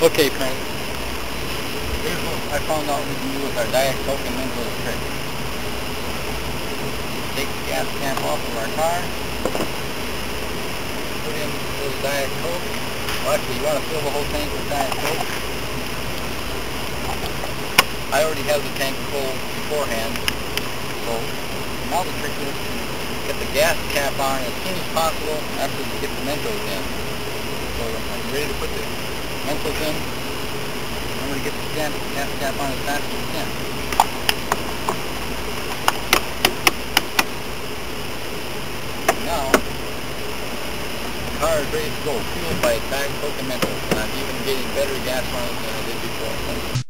Okay, Frank. Here's what I found out we can do with our Diet Coke and Mentos trick. Take the gas cap off of our car. Put in a little Diet Coke. Well, actually, you want to fill the whole tank with Diet Coke. I already have the tank full beforehand. So now the trick is to get the gas cap on as soon as possible after we get the Mentos in. So are you ready to put the Mentos in? Remember to get the gas, gas cap on as fast as you can. Now, the car is ready to go, fueled by Diet Coke and Mentos, and I'm even getting better gas mileage than I did before.